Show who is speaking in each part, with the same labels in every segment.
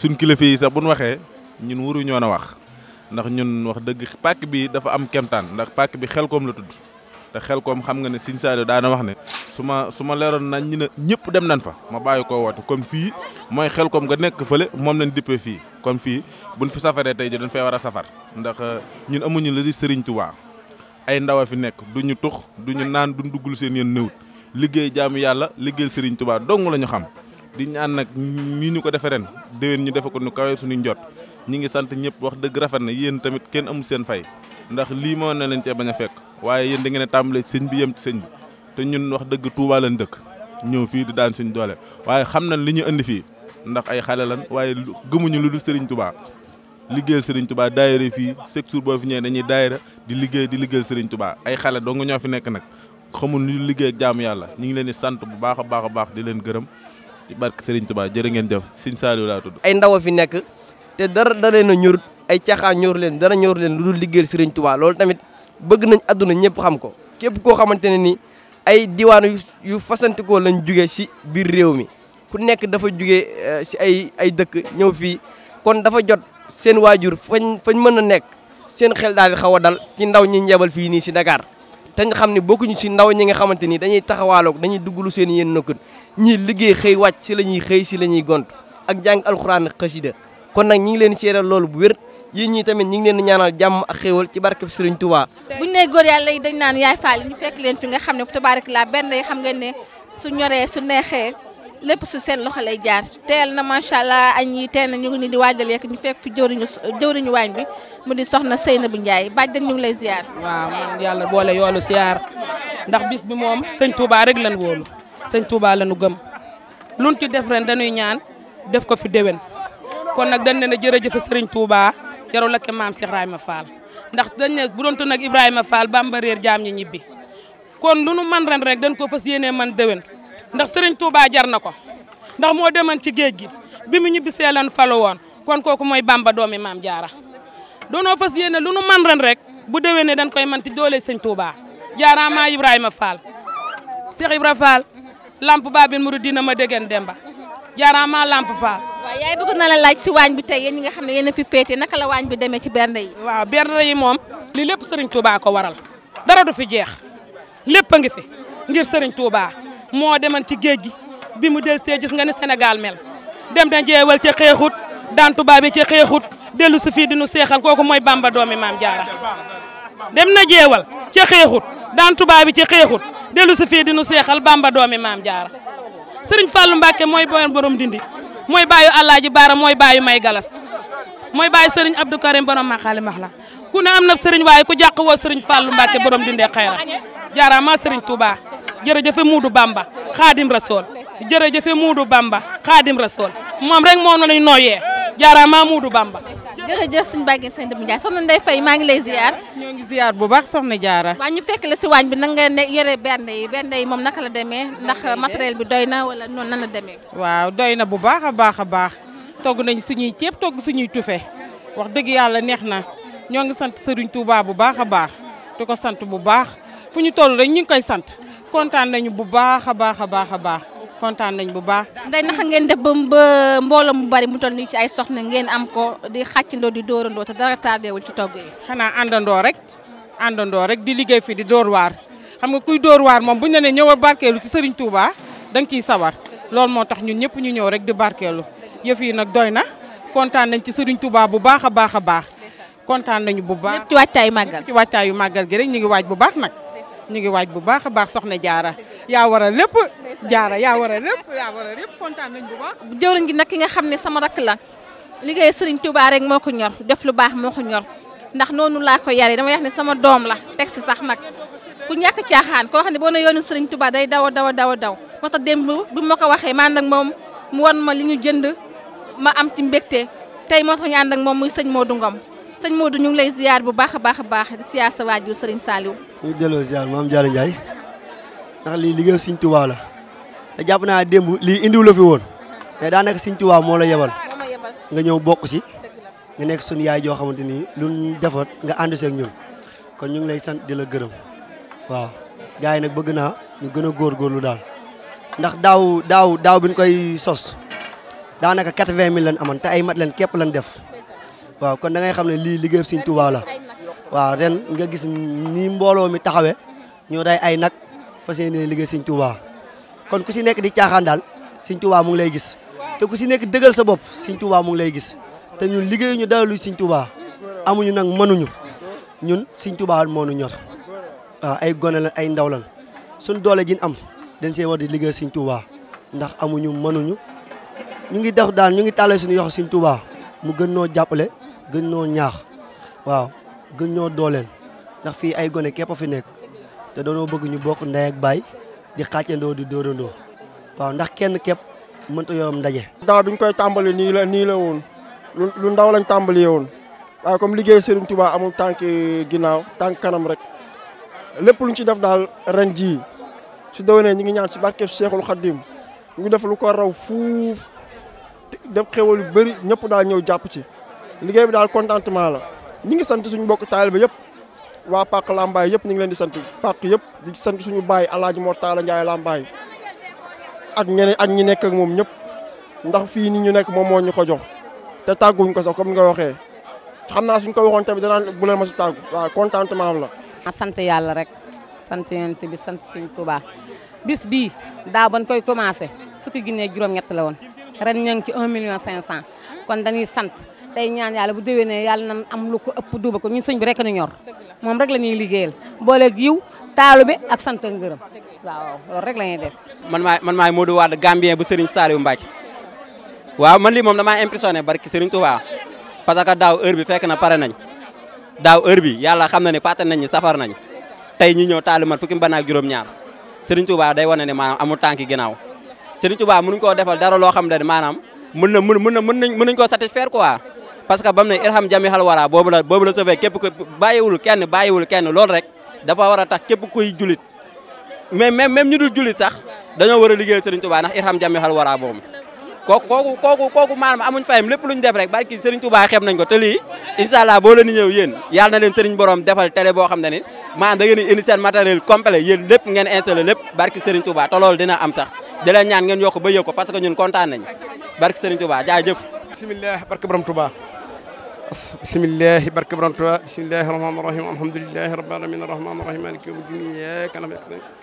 Speaker 1: suñ kilifa yi sax bu ñu waxee ñun waruñoo na wax ndax ñun wax dëgg pàkk bi dafa am kemtaan ndax pàkk bi xel koom la tudd te xel koom xam nga ne Sëñ Saaliw daana wax ne su ma su ma leeroon nañ ñu ne ñëpp dem nañ fa ma bàyyi koo woote comme fii mooy xel koom nga nekk fële moom lañ dippee fii kon fii buñ fi safaree tey ji dañ fee war a safar ndax euh, ñun amuñu la di Sëriñ Tuubaa ay ndaw a fi nekk du ñu tux du ñu naan du duggul seen yéen néewut liggéey jaamu yàlla liggéey Sëriñ Tuubaa dong la ñu xam di ñaan nag nii ñu ko defee ren déwén ñu defe ko nu kawee suñu njot ñi ngi sant ñëpp wax dëgg rafet na yéen tamit kenn amul seen fay ndax lii moo ne leen cee bañ a fekk waaye yéen da ngeen a tàmbalee ci sëñ bi yem ci sëñ bi te ñun wax dëgg Tuubaa lañ dëkk ñëw fii di daan suñu doole waaye xam nañ li ñu indi fii ndax ay xale lan waaye gëmuñu lu dul Serigne Touba liggéeyal Serigne Touba daayira fii chaque jour boo fi ñëwee dañuy daayira di liggéey di liggéeyal Serigne Touba ay xale dong ñoo fi nekk nag xamul lu liggéey ak jaamu yàlla ñu ngi leen di sant bu baax a baax a baax di leen gërëm di barke Serigne Touba jërë ngeen jëf Serigne Saliou laa tudd.
Speaker 2: ay ndaw fi nekk te dara dara leen a ñor ay caaxaan ñor leen dara ñor leen lu dul liggéeyal Serigne Touba loolu tamit bëgg nañ àdduna ñëpp xam ko képp koo xamante ne ni ay diwaanu yu fasantikoo lañ jugee si biir réew mi ku nekk dafa jóge euh, si ay ay dëkk ñëw fii kon dafa jot seen waajur fañ fañ mën a nekk seen xel daal di xaw a dal ci ndaw ñi njebal fii nii si Dakar te ñu xam ne bokkuñu si ndaw ñi nga xamante ni dañuy taxawaaloog dañuy duggulu seen yéen nëkkut ñii liggéey xëy wàcc si la ñuy xëy si la ñuy gont ak jàng alxuraan xasida kon nag ñi ngi leen seeral loolu bu wér yéen ñi tamit ñi ngi leen di ñaanal jàmm ak xéewal ci barkeb Sëriñ Tuubaa
Speaker 3: buñ ne góor yàlla yi dañ naan yaay faal ñu fekk leen fi nga xam ne fu tabaarak laa benn day xam ngeen ne su ñoree su neexee lépp si seen loxo lay jaar teel na macha allah añ yi teel na ñu ngi ni di waajal yekk ñu fekk fi jëwriñu jëwriñu waañ bi mu di soxna Seynabou Ndiaye bàjjen ñu ngi lay ziar.
Speaker 4: waaw man yàlla boole yoolu ziar ndax bis bi moom sëñ Touba rek lan wóolu sëñ Touba lanu gëm luñ ci def ren dañuy ñaan def ko fi déwén kon nag dañ leen a jërëjëf Serigne Touba jarul la ke maam Cheikh Ibrahima Fall ndax dañ ne bu doon nag Ibrahima Fall Bamba réer jaam ñi ñibbi kon lu nu man ren rek dañ ko fas yéenee man déwén ndax Serigne Touba jar na ko ndax moo deman ci géej gi bi mu ñibbisee lan falu woon kon kooku mooy Bamba doomi maam jaara doonoo fas yéene lu nu man ren rek bu déwénee dañ koy man ti doole Serigne Touba jaaraamaa Ibrahima Fall Cheikh Ibrahima Fall lamp Babil Mouridina ma dégeen Demba jaaraama lamp Fall.
Speaker 3: waaw yaay bëgg na la laaj si waañ bi tey yéen ñi nga xam ne yéen a fi féete naka la waañ bi demee ci bernde yi.
Speaker 4: waaw bernde yi moom. li lépp Serigne Touba ko waral dara du fi jeex lépp a ngi fi ngir Serigne Touba moo deman ci géej gi bi mu del see gis nga ni Sénégal mel dem na jeewal ca xeexut daan Touba bi ca xeexut dellu si fii di nu seexal kooku mooy Bamba doomi maam jaara dem na jeewal ca xeexut daan tubaab bi ca xeexut dellu si fii dinu seexal bamba doomi maam jaara sëriñ Fallou Mbacke mooy borom dindi mooy baayu Alaaji Baara mooy baayu May Galas mooy baayu sëriñ Abdou Karim borom Maxaali max la ku ne am na sëriñ waaye ku jàq woo sëriñ Fallou Mbacke borom dindee xayra jaaraama sëriñ Touba jërëjëfe Muudu Bamba xaadim rasool jërëjëfe Muudu Bamba Xaadim Rasool moom rek moom la ñuy nooyee jaaraama Muudu Bamba.
Speaker 3: jërëjëf suñu bàggee sëñ Dame Ndiaye soxna Ndeye Faye maa ngi lay ziar.
Speaker 5: ñoo ngi ziar bu baax soxna Jaara.
Speaker 3: waa ñu fekk la si waañ bi nan nga ne yore bernde yi bernde yi moom naka la demee ndax matériel bi doy na wala noonu nan la demee.
Speaker 5: waaw doy na bu baax a baax a baax. togg nañ suñuy ceeb togg suñuy tufe wax dëgg yàlla neex na ñoo ngi sant Serigne Touba bu baax a baax di ko sant bu baax fu ñu toll rek ñu ngi koy sant kontaan nañu bu baax a baax a baax a baax kontaan nañ bu baax.
Speaker 3: nday naka ngeen def ba ba mbooloo mu bari mu toll nii ci ay soxna ngeen am ko di xàccandoo di dóorandoo te dara tardé wul ci togg yi.
Speaker 5: xanaa àndandoo rek àndandoo rek di liggéey fii di dóor waar xam nga kuy dóor waar moom bu ñu la nee ñëwal barkeelu ci Serigne Touba da nga ciy sawar loolu moo tax ñun ñëpp ñu ñëw rek di barkeelu yëf yi nag doy na kontaan nañ ci Serigne Touba bu baax a baax a baax. kontaan nañu bu baax
Speaker 3: ñëpp ci waajtaayu màggal
Speaker 5: ci waajtaayu màggal gi rek ñu ngi waaj bu baax nag ñu ngi waaj bu baax a baax soxna jaara yaa war a lépp jaara yaa war a lépp yaa war a lépp kontaan nañ bu baax
Speaker 3: jëwriñ gi nag ki nga xam ne sama rakk la liggéey Serigne Touba rek moo ko ñor def lu baax moo ko ñor ndax noonu laa ko yaree dama wax ne sama doom la teg si sax nag ku ñàkk caaxaan koo xam ne boo ne yoonu Serigne Touba day daw a daw a daw a daw moo tax démb bi ma ko waxee man nag moom mu won ma li ñu jënd ma am ci mbégte tey moo tax ñu ànd ak moom muy sëñ Modou Ngom sëñ Modou ñu ngi lay ziar bu baax a baax a baax di ziar sa waajur Serigne Saliou.
Speaker 6: ñu delloo ziar maam Diarra Ndiaye ndax lii liggéey Sëñ Tuubaa la te jàpp naa démb lii indiw la fi woon mais daanaka Sëñ Tuubaa moo la yebal nga ñëw bokk si nga nekk suñu yaay joo xamante ni luñ defoon nga ànd seeg ñun. kon ñu ngi lay sant di la gërëm waaw gars yi nag bëgg naa ñu gën a góorgóorlu daal ndax daaw daaw daaw bi ñu koy sos daanaka quatre-vingt mille lañ amoon te ay mat leen képp lañ def waaw kon da ngay xam ne lii liggéey Sëñ Tuubaa la waaw ren nga gis nii mbooloo mi taxawee ñu rey ay nag fas yéene liggéey sëñ Tuubaa kon ku si nekk di caaxaan daal sëñ Tuubaa mu ngi lay gis te ku si nekk dëggal sa bopp sëñ Tuubaa mu ngi lay gis te ñun liggéey ñu dara lu sëñ Tuubaa amuñu nag mënuñu ñun sëñ Tuubaa moo nu ñor waaw ay gone la ay ndaw lan suñ doole jin am dañ see war di liggéey sëñ Tuubaa ndax amuñu mënuñu ñu ngi def daal ñu ngi tàllal suñu yoxo sëñ Tuubaa mu gën noo jàppale gën noo ñaax waaw gën ñoo dooleel ndax fii ay gone képp a fi nekk te doonoo bëgg ñu bokk ndey ak baay di xàccandoo di dóorandoo waaw ndax kenn képp mënta yoom ndaje.
Speaker 7: daaw bi ñu koy tàmbali nii la nii la woon lu ndaw lañ tàmbali woon waaye comme liggéey Serigne Touba amul tànk ginnaaw tànk kanam rek lépp luñ ci def daal ren jii su déwénee ñu ngi ñaan si barkeb Cheikhul Khadim ñu def lu ko raw fuuf. def xéwal yu bëri ñëpp daal ñëw jàpp ci liggéey bi daal contentement la ñi ngi sant suñu mbokk taaliba yëpp waa Pàq Lambaay yëpp ñu ngi leen di sant Pàq yëpp di sant suñu baay Alaaji Mor Talla Ndiaye Lambaay ak ñeneen ak ñi nekk ak moom ñëpp ndax fii ni ñu nekk moom moo ñu ko jox te tàgguñ ko sax comme ni nga waxee xam naa suñ ko waxoon tamit danaan bu leen ma si tàggu waaw contentement am la.
Speaker 8: sant yàlla rek sant yonent bi sant suñu Tuubaa bis bii daaw ban koy commencé fukki junne juróom-ñett la woon ren ña ngi ci 1 million 500 kon dañuy sant tey ñaan yàlla bu déwénee yàlla nan am lu ko ëpp duuba ko ñun sëñ bi rek nu ñor moom rek la ñuy liggéeyal booleeg yiw taalu bi ak sant ak ngërëm waaw loolu rek la ñuy def.
Speaker 9: man maay man maay Modou Wade Gambien bu Serigne Saliou Mbacke waaw man lii moom damaa impressionné barki Serigne Touba parce que daaw heure bi fekk na pare nañ daaw heure bi yàlla xam na ne fàtte nañ ni safar nañ tey ñu ñëw taalimat fukki mbana ak juróom-ñaar Serigne Touba day wane ne maanaam amul tànki ginnaaw Serigne Touba mënuñ koo defal dara loo xam ne maanaam mën na mën mën na mën nañ mën nañ koo satisfaire quoi parce que bam ne irham jami xal wara boobu la boobu la sofee képp ko bàyyiwul kenn bàyyiwul kenn loolu rek dafa war a tax képp kuy julit mais même même ñu dul julit sax dañoo war a liggéeyal Serigne Touba ndax irham jami xal wara boobu kooku kooku kooku kooku maanaam amuñ fayam lépp lu ñu def rek barki Serigne Touba xeeb nañ ko te lii incha allah boo leen di ñëw yéen yàlla na leen Serigne borom defal télé boo xam ne ni maanaam da ngeen di indi seen matériel complet yéen lépp ngeen installé lépp barki Serigne Touba te loolu dina am sax di leen ñaan ngeen yokk ba yëg ko parce que ñun kontaan nañ barki Serigne Touba jaajëf.
Speaker 7: bisimilah barki borom Touba. bisimilah barki borom Touba bisimilah rahmaani rahiim alhamdulilah rabbil aalamiin rahmaani rahiim maaliki yawmi diin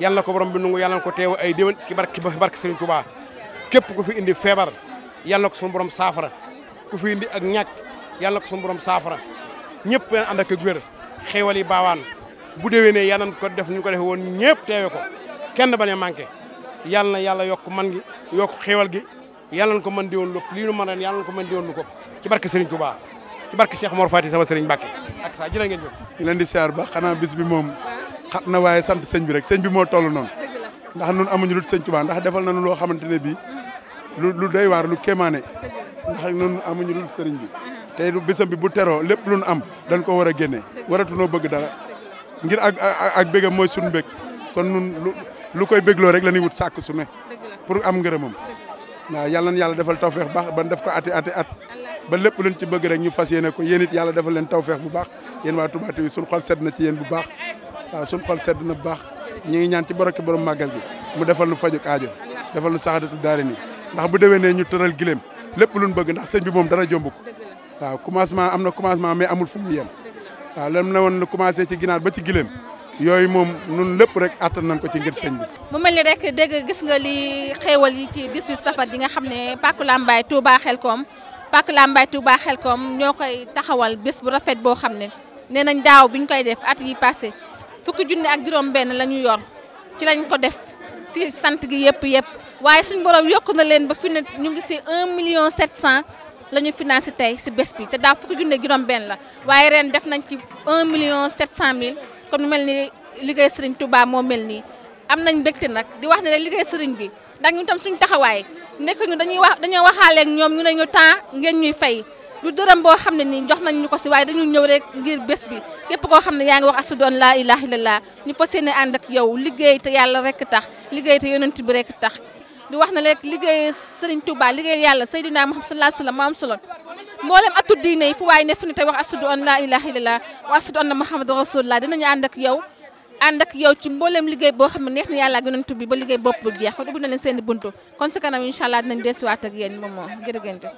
Speaker 7: yàlla na ko borom bi nungu yàlla na ko teew ay déwén ci barke barke Serigne Touba képp ku fi indi feebar yàlla na ko suñu borom saafara ku fi indi ak ñàkk yàlla na ko suñu borom saafara ñëpp leen ànd ak ak wér xéewal yi baawaan bu déwénee yàlla na ko def ñu ko defee woon ñëpp teewe ko kenn bañ a manqué yàlla na yàlla yokk man gi yokk xéewal gi yàlla na ko mën di woon lépp lii nu mën ren yàlla na ko mën di woon lu ko ci barke Serigne Touba ci barke Cheikh Mor Fati sama Serigne Mbacke ak saa jërë ngeen jëf.
Speaker 10: ñu leen di siyaar ba xanaa bis bi moom xat na waaye sant sëñ bi rek sëñ bi moo toll noonu ndax nun amuñu lu sëñ Touba ndax defal nañu loo xamante ne bii lu lu doy waar lu kéemaane ndax nun amuñu lu sëriñ bi tey bisam bi bu teroo lépp lu nu am dañ ko war a génne waratunoo bëgg dara ngir ak ak bégam mooy suñu bég kon nun lu koy bégloo rek la ñuy wut sàkk su ne pour am ngërëmam waaw yàlla na yàlla defal tawfeex bu baax ban def ko ati ati at ba lépp luñ ci bëgg rek ñu fas yéene ko yéen it yàlla defal leen tawfeex bu baax yéen waa Touba TV suñu xol sedd na ci yéen bu baax waaw suñu xol sedd na bu baax ñu ngi ñaan ci barke borom màggal gi mu defal nu fajuk aajo defal nu saxadatu daare nii ndax bu déwénee ñu tëral gileem lépp luñ bëgg ndax sëñ bi moom dara jomb ko waaw commencement am na commencement mais amul fu mu yem waaw lan la woon commencé ci ginaar ba ci gileem yooyu moom nun lépp rek attan nañ ko ci ngir sëñ bi.
Speaker 3: mu mel ni rek dégg gis nga li xéewal yi ci 18 safar ji nga xam ne pàkku Lambaye Touba Xelkom pàkku Lambaye Touba Xelkom ñoo koy taxawal bés bu rafet boo xam ne nee nañ daaw bi ñu koy def at yi passé fukki junni ak juróom-benn la ñu yor ci lañ ko def si sant gi yëpp yëpp waaye suñu borom yokk na leen ba fi ne ñu ngi si 1 million 700. la ñu financé tey si bés bi te daa fukki junne juróom-benn la waaye ren def nañ ci 1 million 700 mille kon mu mel ni liggéey Serigne Touba moo mel nii. am nañ mbégte nag di wax ne leen liggéey Serigne bi ndax ñun tam suñu taxawaay nekk ñu dañuy wax dañoo waxaaleeg ñoom ñu ne ñu temps ngeen ñuy fay lu dërëm boo xam ne nii jox nañ ñu ko si waaye dañu ñëw rek ngir bés bi képp koo xam ne yaa ngi wax asu doon laa ilaha illallah ñu fas yéene ànd ak yow liggéey te yàlla rek tax liggéey te yonent bi rek tax di wax na rek liggéey Serigne Touba liggéey yàlla Seydina Muhammad sallallahu alayhi wa sallam moo am solo mboolem atu diine yi fu waaye ne fu ne tey wax asadu an laa ilaha illallah wa asadu anna Muhammad rasulullah dinañu ànd ak yow ànd ak yow ci mboolem liggéey boo xam ne neex na yàlla ak yonent bi ba liggéey bopp bu jeex kon ubbi na leen seen i buntu kon si kanam incha allah dinañ desuwaat ak yéen moom moo jërëgéen
Speaker 10: jëf